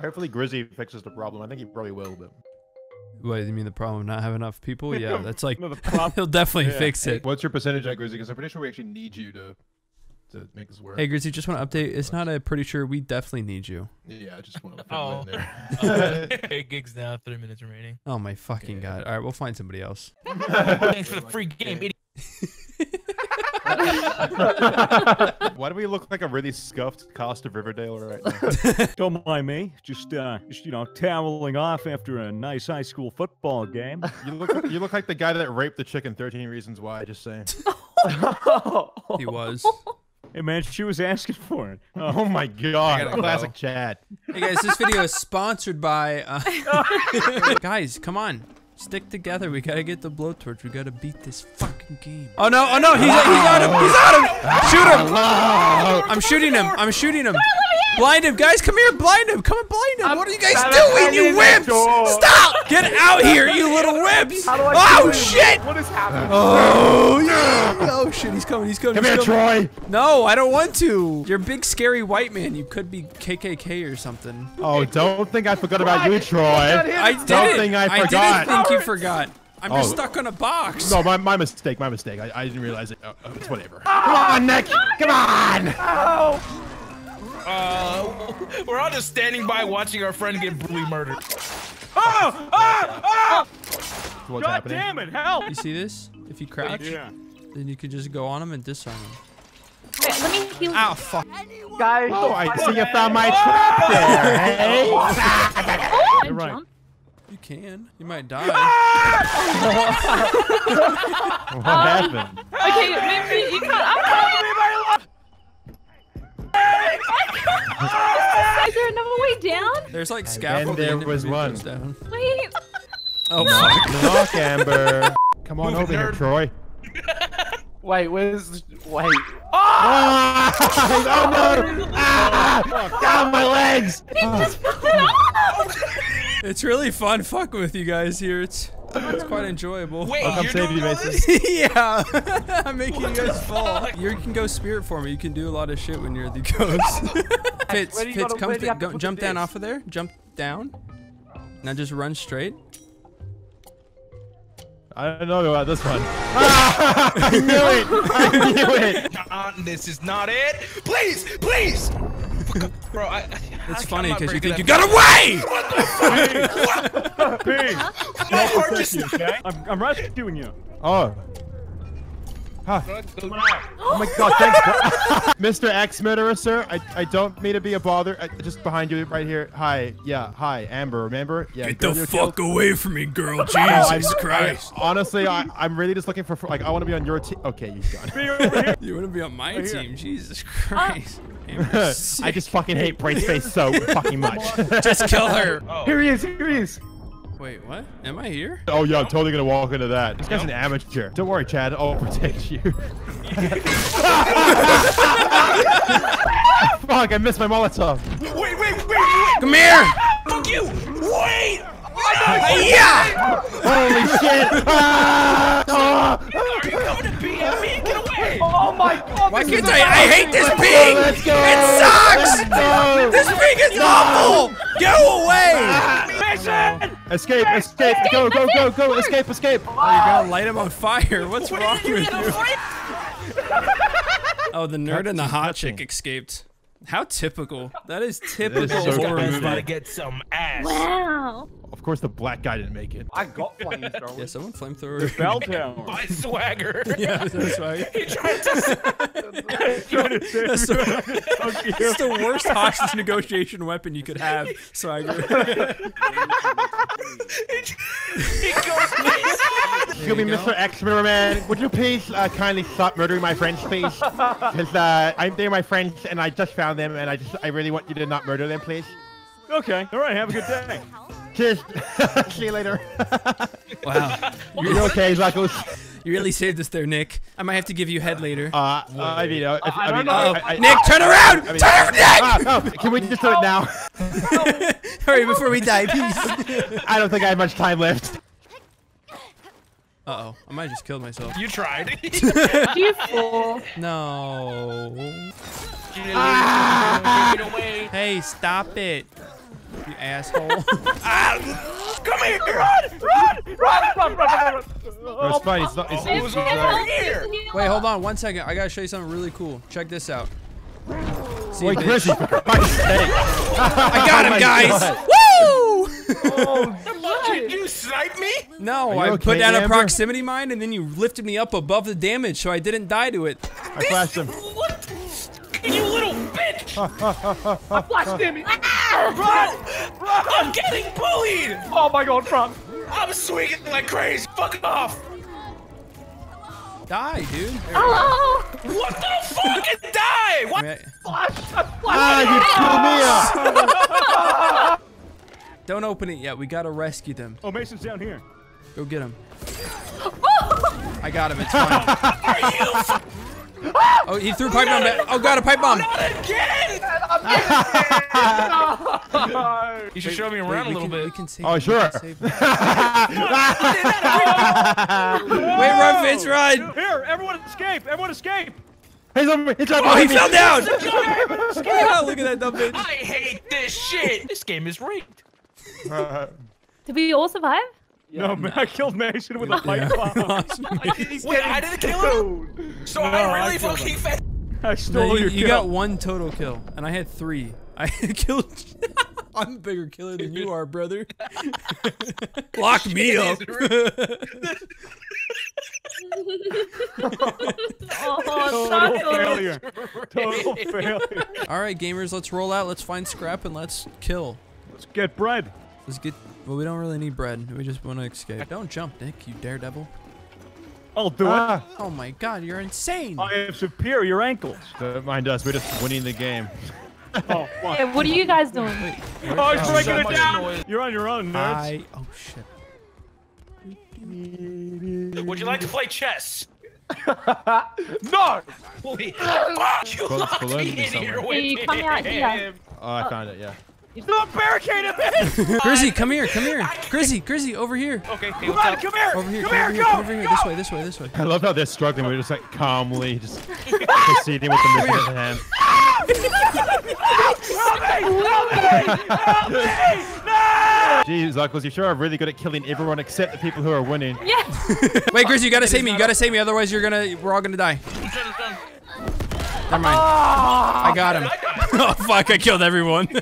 Hopefully Grizzy fixes the problem. I think he probably will, but. What, you mean the problem of not having enough people? Yeah, that's like, No, the prop- he'll definitely Yeah. fix it. What's your percentage at Grizzy? Because I'm pretty sure we actually need you to to make this work. Hey, Grizzy, just want to update. It's not a pretty sure we definitely need you. Yeah, I just want to fit Oh. in there. Eight gigs now, three minutes remaining. Oh my fucking Yeah. god. All right, we'll find somebody else. Thanks for the free game, idiot. Why do we look like a really scuffed cast of Riverdale right now? Don't mind me. Just, uh, just you know, toweling off after a nice high school football game. You look you look like the guy that raped the chick in 13 Reasons Why. Just saying. He was. hey man, she was asking for it. Oh, Oh my god, gotta classic go. Chad. Hey guys, this video is sponsored by. Uh... guys, come on. Stick together. We gotta get the blowtorch. We gotta beat this fucking game. Oh no! Oh no! He's, he's on him! He's on him! Shoot him! I'm shooting him! I'm shooting him! Blind him, guys! Come here! Blind him! Come and blind him! what are you guys doing, you wimps? Stop! Get out here, you little wimps! Oh shit! What is happening? Oh yeah! Oh shit! He's coming! He's coming! Come he's here, coming. Troy. No, I don't want to. You're a big scary white man. You could be KKK or something. Oh, don't think I forgot about you, Troy. I didn't. Something I I forgot. didn't think you forgot. I'm just Oh. stuck on a box. No, my, my mistake, my mistake. I, I didn't realize it. Uh, uh, it's whatever. Come on, Nick. Come on. Uh, we're all just standing by watching our friend get brutally murdered. Oh! Ah! Ah! What's God happening? damn it! Help! You see this? If you crouch, Yeah. then you could just go on him and disarm him. Wait, let me heal. Ow, fuck. Guys, Oh, I see you found my trap there, hey? Oh, You're right. jump. You can. You might die. What happened? Okay, maybe you can't. I'm Is there another way down? There's like then scaffolding. there was one. Down. Wait. Oh fuck. Look, Amber. Come on Move over here. Troy. wait, where's wait? Ah! oh no! Ah! Down my legs! He just fell off! It's really fun fucking with you guys here. It's it's quite enjoyable. Wait, I'll come you're save doing you, all this? yeah, I'm making you guys fall. You can go spirit for me. You can do a lot of shit when you're the ghost. Fitz, Where do you Fitz, come do th- go, jump down disc? off of there. Jump down. Now just run straight. I don't know about this one. Ah! I knew it! I knew it! Uh, this is not it. Please, please. Bro, I, It's I- funny I'm not because you very think good you at- got away. Pig! My heart just. you, okay? I'm, I'm rescuing you. Oh. Huh. Oh my god, thanks, bro. Mr. X Murderer, sir. I, I don't mean to be a bother. I, just behind you right here. Hi. Yeah, hi. Amber, remember? Yeah, Get the fuck killed? away from me, girl. Oh, I'm- Jesus I- Christ. honestly, I, I'm really just looking for, for like, I want to be on your team. Okay, he's gone. Be over here. You want to be on my Right here. team? Jesus uh, Christ. Amber's I just fucking hate Brace Face so fucking much. just kill her. Oh. Here he is. Here he is. Wait, what? Am I here? oh yeah, I'm totally gonna walk into that. This guy's an amateur. Don't worry, Chad. I'll protect you. Fuck, I missed my Molotov. Wait, wait, wait, wait. Come here. Fuck you. Wait. Yeah. Holy shit! Ah! Ah! Are you coming to BM? Get away. Oh my god. Why can't is I? a- I hate this pig. Let's go! It sucks. This pig is awful. Go away. Mission! Escape! Escape! Go! Go! Go! Go! Escape! Escape! Oh, you're gonna light him on fire. What's What wrong you with you? Oh, the nerd and the hot chick escaped. How typical. That is typical so horror Guy's movie. about to get some ass. Wow. Of course, the black guy didn't make it. I got flamethrowers. Yeah, someone flamethrower. Bell tower. By swagger. yeah, that's right. He tried to. Trying to That's you. the, that's the worst hostage negotiation weapon you could have, Swagger. he goes. Excuse me, go. Mr. X Man. Would you please uh, kindly stop murdering my friends, please? Because uh, I'm they're my friends, and I just found them, and I just I really want you to not murder them, please. Okay. All right. Have a good day. Cheers. See you later. Wow. You're okay, Zuckles? You really saved us there, Nick. I might have to give you head later. Uh, I mean, uh, if, I I, mean, don't know. I, I, Nick, turn around! I mean, turn around, Nick! Ah, oh, can we just do it now? Hurry before we die, please. I don't think I have much time left. Uh-oh. I might have just killed myself. You tried. You fool. No. Get away. Hey, stop it. You asshole. Come here! Run! Run! Run! Run! Run! Run! No, it's fine. It's not. It's, Who's it's, over uh, here? Wait, hold on one second. I gotta show you something really cool. Check this out. See, wait, bitch. Chrissy, for Christ's sake. I got him, my guys. God. Woo! Did you snipe me? No, I you put okay, down a proximity mine, and then you lifted me up above the damage, so I didn't die to it. I flashed him. What? You little bitch! Flash damage! I'm getting bullied! Oh my god, run! I'm swinging like crazy. Fuck off! Die, dude. There we go. Hello. What the fuck? And die! What? Wait, Flash! Flash! Ah, you killed me up. Don't open it yet. We gotta rescue them. Oh, Mason's down here. Go get him. I got him. It's fine. Oh, he threw a pipe bomb. Back. Oh, got a pipe bomb. Not again! You should show me around Wait, a we little can, We bit. can save Oh, we sure. can save him. Wait, run, Fitz, run. Here, everyone escape! Everyone escape! He's over. He's right Oh, he fell down. Look at that dumb bitch. I hate this shit! This game is rigged. Did we all survive? No, man, I killed Mason with a pipe bomb. Wait, I didn't kill him? So I really fucking fed. I No, stole you, your you kill. got one total kill, and I had three. I killed. I'm a bigger killer than you are, brother. Lock me up. Oh, Total failure. Total failure. All right, gamers, let's roll out. Let's find scrap and let's kill. Let's get bread. Let's get. Well, we don't really need bread. We just want to escape. Don't jump, Nick. You daredevil. I'll do Ah, Oh my God, you're insane. it. I have superior ankles. don't mind us. We're just winning the game. Oh, fuck. Yeah, what are you guys doing? Oh, he's breaking So it down. noise. You're on your own, nerds. I. Oh shit. Would you like to play chess? No! Holy fuck! You Well, locked me in here with Hey, come out here. him. Oh, I found it. Yeah. Don't barricade him! Grizzy, come here, come here. Grizzy, Grizzy, over here. Okay, hey, Come on, up? come here! Over here, come come here, over here, go! come over here. go! This way, this way, this way. I love how they're struggling. We're just like calmly just proceeding with the mission at hand. Jeez, Uncles, you sure are really good at killing everyone except the people who are winning. Yeah. Wait, Grizzy, you gotta save me. You gotta save me, otherwise you're gonna. We're all gonna die. Never mind. I got him. oh fuck! I killed everyone.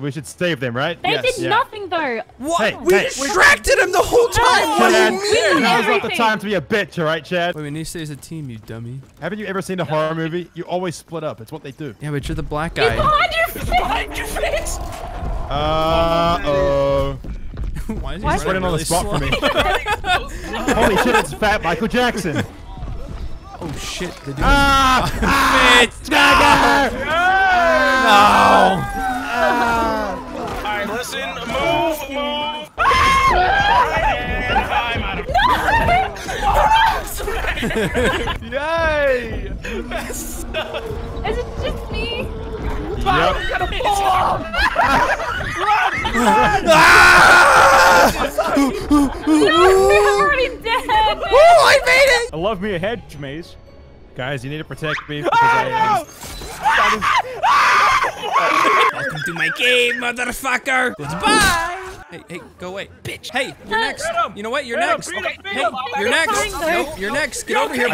We should save them, right? They yes. did yeah. nothing though. what? Hey, we hey. distracted him the whole time. What do Chad, you mean? now's not the time to be a bitch, all right, Chad? Wait, we need to stay as a team, you dummy. Haven't you ever seen a horror movie? You always split up. It's what they do. Yeah, but you're the black He's guy. behind you. Behind your face! Uh oh. Why is he Why He's running on the spot slow? for me. Holy shit, it's fat Michael Jackson. Oh shit! The dude. Ah! Fitz. Dagger! No! Alright, listen, move, move! And I'm out of Yay! Is it just me? Yep. I'm already dead. Oh, I made it! I love me a hedge maze. Guys, you need to protect me because I Welcome to my game, motherfucker. Goodbye. Hey, hey, go away, bitch. Hey, you're next. You know what? You're next. beat Hey, you're next. Fine. Nope, you're next. Get over here.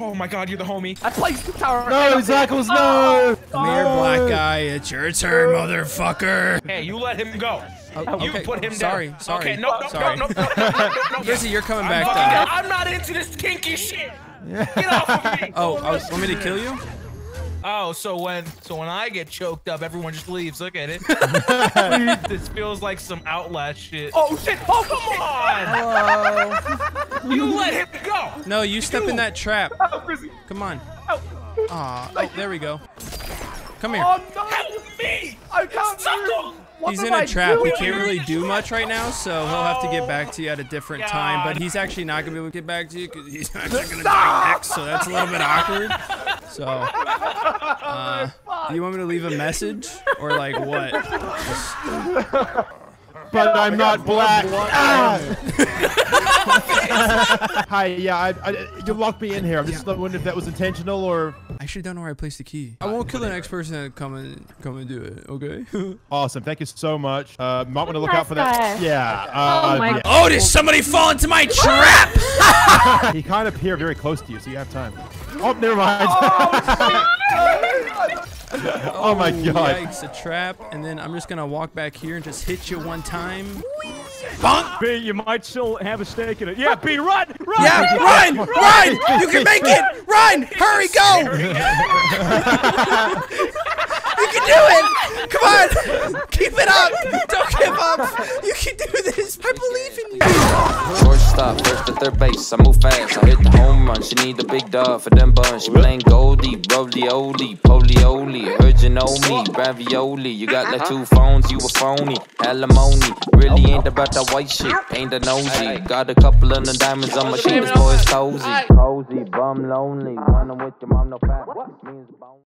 Oh my god, you're the homie. I placed the tower. No, Zuckles, no! Come here, black guy. It's your turn, motherfucker. Hey, you let him go. Oh, You okay. put him sorry, down. Sorry, Okay, no, no, sorry. no, no, no, no, no, no. Lizzie, you're coming I'm, back down. I'm not into this kinky shit. Get off of me. Oh, oh, want me to kill you? Oh, so when so when I get choked up, everyone just leaves. Look at it. this feels like some outlast shit. Oh shit! Oh Come on! You let him go. No, you step in that trap. Oh, Come on. Oh, Aw, oh, there we go. Come here. oh no! Help me! I can't Suckle! move. What He's in a I trap. He doing? can't really do much right now, so he'll have to get back to you at a different time. But he's actually not gonna be able to get back to you because he's actually gonna die next. So that's a little bit awkward. So, uh, do you want me to leave a message or like what? But I'm not black. Ah! Hi, yeah, I, I, you locked me in here. I'm just wondering if that was intentional or I actually don't know where I placed the key. I won't kill the next person that come and come and do it. Okay. Awesome. Thank you so much. Uh, might want to look out for that. Yeah. Uh, Oh my yeah. oh, did somebody fall into my trap? He kind of appeared very close to you, so you have time. Oh, never mind. Oh, Oh my oh, god. Yikes! A trap, and then I'm just gonna walk back here and just hit you one time. B, you might still have a stake in it. Yeah, B, run! Run! Yeah, run, run! You can make it! Run! Hurry, go! you can do it! Come on! Keep it up! Don't give up! You can do this! I believe in you! Shortstop, first to third base. I move fast. I hit the home run. She need a big dog for them buns. She playing Goldie, Brolioli, Polioli. Know me, Ravioli. You got like two phones, you a phony. Alimony, really ain't about that white shit. Ain't the nosy. Got a couple of the diamonds on my shoes, boys cozy. Cozy, bum lonely. When I'm with your mom, no fat.